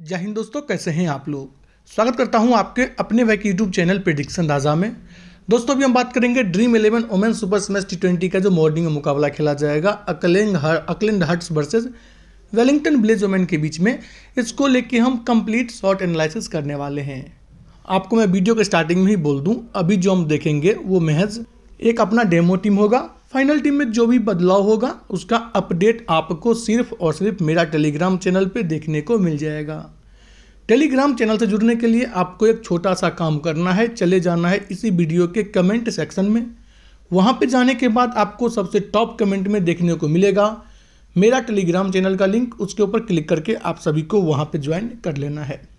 जय हिंद दोस्तों, कैसे हैं आप लोग? स्वागत करता हूँ आपके अपने वैक यूट्यूब चैनल प्रिडिक्शन राजा में। दोस्तों, अभी हम बात करेंगे Dream Eleven women super smash T twenty का जो मॉर्निंग में मुकाबला खेला जाएगा, अकलिंग हर Auckland Hearts versus Wellington Blaze women के बीच में। इसको लेके हम कंप्लीट शॉर्ट एनालिसिस करने वाले हैं। आपको मैं वीडियो के स्टार्टिंग में ही बोल दूँ, अभी जो हम देखेंगे वो महज एक अपना डेमो टीम होगा फाइनल टीम में जो भी बदलाव होगा, उसका अपडेट आपको सिर्फ़ और सिर्फ़ मेरा टेलीग्राम चैनल पे देखने को मिल जाएगा। टेलीग्राम चैनल से जुड़ने के लिए आपको एक छोटा सा काम करना है, चले जाना है इसी वीडियो के कमेंट सेक्शन में। वहाँ पे जाने के बाद आपको सबसे टॉप कमेंट में देखने को मिलेगा। मेरा टेलीग्राम चैनल का लिंक, उसके ऊपर क्लिक करके आप सभी को वहाँ पे ज्वाइन कर लेना है।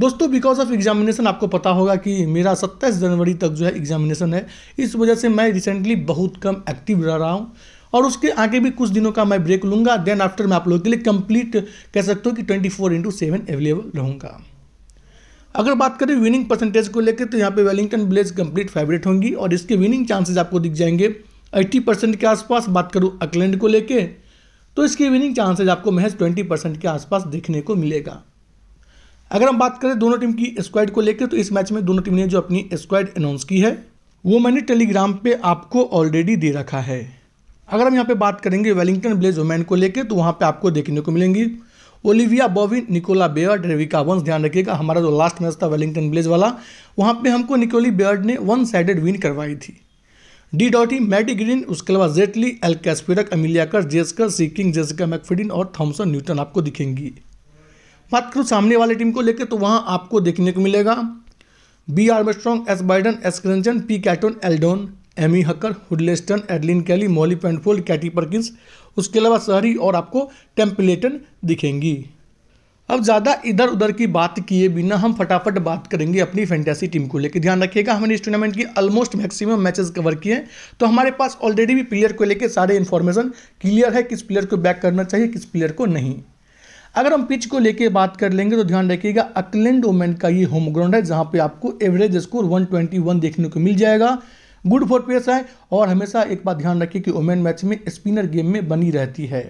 दोस्तों बिकॉज़ ऑफ़ एग्जामिनेशन आपको पता होगा कि मेरा सत्ताईस जनवरी तक जो है एग्जामिनेशन है। इस वजह से मैं रिसेंटली बहुत कम एक्टिव रह रहा हूँ। और उसके आगे भी कुछ दिनों का मैं ब्रेक लूँगा। देन आफ्टर मैं आप लोगों के लिए कंप्लीट कह सकता हूँ कि twenty four into seven available रहूँगा। अगर बात करें विनिंग परसेंटेज को लेकर तो यहाँ पे वेलिंगटन ब्लेज कंप्लीट फेवरेट होंगी। और इसके विनिंग चांसेस आपको दिख जाएँगे एट्टी परसेंट के आसपास। बात करूँ अकलैंड को लेके तो इसके विनिंग चांसेज आपको महज ट्वेंटी परसेंट के आसपास देखने को मिलेगा। अगर हम बात करें दोनों टीम की स्क्वाड को लेकर तो इस मैच में दोनों टीम ने जो अपनी स्क्वाड अनाउंस की है, वो मैंने टेलीग्राम पे आपको ऑलरेडी दे रखा है। अगर हम यहाँ पे बात करेंगे वेलिंगटन ब्लेज वोमैन को लेकर तो वहाँ पे आपको देखने को मिलेंगी। Olivia Bobbin Nicola Baird Rebecca Burns ध्यान रखिएगा, हमारा जो लास्ट मैच था वेलिंगटन ब्लेज वाला, वहाँ पे हमको निकोली बेयर्ड ने वन साइडेड विन करवाई थी। डी डॉटी मैडी ग्रीन उसके अलावा Jaitley Leigh Kasperek Amelia Kerr Jess Kerr seeking Jessica McFadyen और थॉमसन न्यूटन आपको दिखेंगी। बात करूँ सामने वाली टीम को लेकर तो वहाँ आपको देखने को मिलेगा। B R strong S Biden, S क्रंचन P ketone, Eldon, Amy हकर Huddleston, Adeline Kelly, Molly Penfold Katie Perkins उसके अलावा शहरी और आपको टेम्पलेटन दिखेंगी। अब ज़्यादा इधर उधर की बात किए बिना हम फटाफट बात करेंगे अपनी फैंटेसी टीम को लेकर ध्यान रखिएगा, हमने इस टूर्नामेंट की ऑलमोस्ट मैक्सिमम मैचेस कवर किए हैं। तो हमारे पास ऑलरेडी भी प्लेयर को लेकर सारे इन्फॉर्मेशन क्लियर है, किस प्लेयर को बैक करना चाहिए, किस प्लेयर को नहीं। अगर हम पिच को लेके बात कर लेंगे तो ध्यान रखिएगा अकलैंड ओमेन का ये होम ग्राउंड है, जहाँ पे आपको एवरेज स्कोर 121 देखने को मिल जाएगा। गुड फॉर पेस है, और हमेशा एक बात ध्यान रखिए कि ओमेन मैच में स्पिनर गेम में बनी रहती है।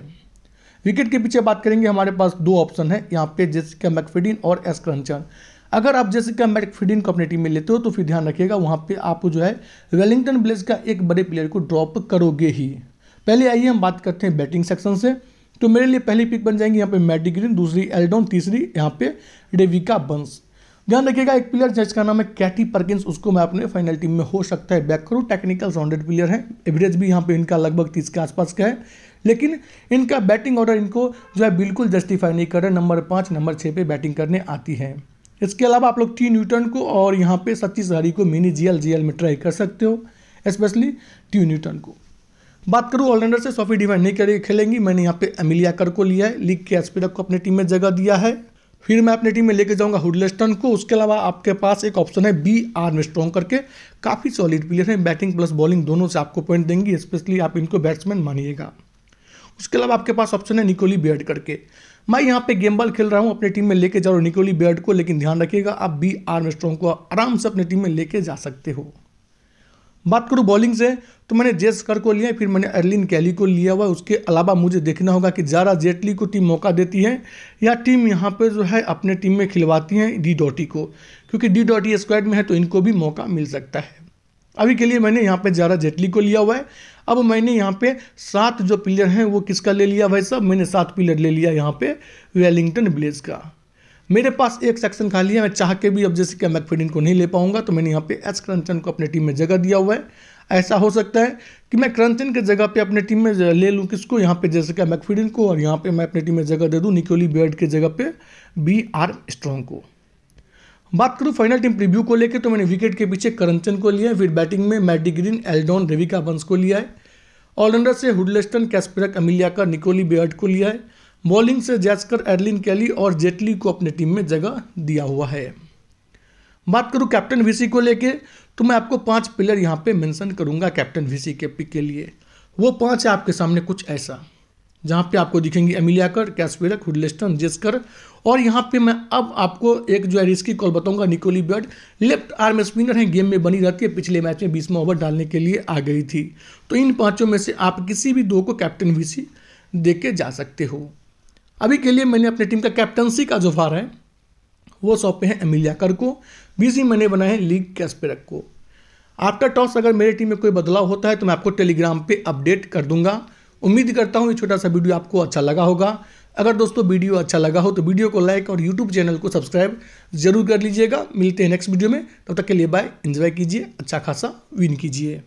विकेट के पीछे बात करेंगे, हमारे पास दो ऑप्शन है, यहाँ पे जेसिका मैकफिडिन और एस क्रंचन अगर आप जेसिका मैकफिडिन को अपनी टीम में लेते हो तो फिर ध्यान रखिएगा, वहाँ पे आप जो है वेलिंगटन ब्लेज का एक बड़े प्लेयर को ड्रॉप करोगे ही। पहले आइए हम बात करते हैं बैटिंग सेक्शन से। तो मेरे लिए पहली पिक बन जाएँगी यहाँ पे मैटी ग्रीन दूसरी एल्डोन तीसरी यहाँ पे डेविका बंस ध्यान रखिएगा, एक प्लेयर जिसका नाम है कैटी परकिंस उसको मैं अपने फाइनल टीम में हो सकता है। बैक करूँ टेक्निकल साउंडेड प्लेयर है। एवरेज भी यहाँ पे इनका लगभग तीस के आसपास का है। लेकिन इनका बैटिंग ऑर्डर इनको जो है बिल्कुल जस्टिफाई नहीं कर रहे। नंबर पाँच नंबर छः पे बैटिंग करने आती है। इसके अलावा आप लोग टी न्यूटन को और यहाँ पे सतीश हरी को मिनी जीएल जीएल में ट्राई कर सकते हो स्पेशली टी न्यूटन को। बात करूँ ऑलराउंडर से सोफी डिवाइन नहीं करेगी, खेलेंगी। मैंने यहाँ पे अमिलिया कर को लिया है। लीग के एस्पिरक को अपनी टीम में जगह दिया है। फिर मैं अपनी टीम में लेके जाऊँगा हुडलेस्टन को। उसके अलावा आपके पास एक ऑप्शन है बी आर स्ट्रॉन्ग करके। काफ़ी सॉलिड प्लेयर है। बैटिंग प्लस बॉलिंग दोनों से आपको पॉइंट देंगी। स्पेशली आप इनको बैट्समैन मानिएगा। उसके अलावा आपके पास ऑप्शन है निकोली बेड करके। मैं यहाँ पे गेम बॉल खेल रहा हूँ। अपनी टीम में लेके जा रहा हूँ निकोली बेड को, लेकिन ध्यान रखिएगा, आप बी आर में स्ट्रॉन्ग को आराम से अपनी टीम में लेके जा सकते हो। बात करूँ बॉलिंग से तो मैंने जेस कर को लिया, फिर मैंने अर्लिन कैली को लिया हुआ उसके अलावा मुझे देखना होगा कि ज़रा जेटली को टीम मौका देती है, या टीम यहाँ पे जो है अपने टीम में खिलवाती हैं डी डॉटी को, क्योंकि डी डॉटी स्क्वाड में है तो इनको भी मौका मिल सकता है। अभी के लिए मैंने यहाँ पे ज़रा जेटली को लिया हुआ है। अब मैंने यहाँ पे सात जो प्लेयर हैं, वो किसका ले लिया भाई साहब? मैंने सात प्लेयर ले लिया यहाँ पे वेलिंगटन ब्लेज का। मेरे पास एक सेक्शन खाली है, मैं चाह के भी अब जैसे कि मैकफिडिन को नहीं ले पाऊँगा तो मैंने यहाँ पे एस क्रंचन को अपने टीम में जगह दिया हुआ है। ऐसा हो सकता है कि मैं क्रंचन के जगह पे अपने टीम में ले लूँ किसको, यहाँ पे जैसे कि मैकफिडिन को, और यहाँ पे मैं अपनी टीम में जगह दे दूँ निकोली बेर्ड के जगह पे बी आर स्ट्रॉन्ग को। बात करूँ फाइनल टीम प्रीव्यू को लेकर तो मैंने विकेट के पीछे करंचन को लिया है, फिर बैटिंग में मैडी ग्रीन एल्डोन रेविका बंस को लिया है। ऑलराउंडर से हुडलेस्टन कैस्पिरक अमिलियाकर निकोली बेर्ड को लिया है। बॉलिंग से जैसकर, एडलिन कैली और जेटली को अपने टीम में जगह दिया हुआ है। बात करूँ कैप्टन वीसी को लेके तो मैं आपको पाँच प्लेयर यहाँ पे मेंशन करूँगा कैप्टन वीसी के पिक के लिए। वो पाँच है आपके सामने कुछ ऐसा, जहाँ पे आपको दिखेंगी अमिलियाकर कैसपेरक हुडलेस्टन, जेस्कर, और यहाँ पे मैं अब आपको एक जो है रिस्की कॉल बताऊँगा, Nicole Bird. Left arm spinner है, गेम में बनी रहती है, पिछले मैच में बीसवा ओवर डालने के लिए आ गई थी। तो इन पाँचों में से आप किसी भी दो को कैप्टन वीसी दे के जा सकते हो। अभी के लिए मैंने अपनी टीम का कैप्टनसी का जो भार है, वो सौंपे हैं एमिलिया कर को बीसी मैंने बनाए हैं लीग कैस्पेरक को आफ्टर टॉस अगर मेरी टीम में कोई बदलाव होता है तो मैं आपको टेलीग्राम पे अपडेट कर दूँगा। उम्मीद करता हूँ ये छोटा सा वीडियो आपको अच्छा लगा होगा। अगर दोस्तों वीडियो अच्छा लगा हो तो वीडियो को लाइक और यूट्यूब चैनल को सब्सक्राइब ज़रूर कर लीजिएगा। मिलते हैं नेक्स्ट वीडियो में। तब तक के लिए बाय एंजॉय कीजिए अच्छा खासा विन कीजिए।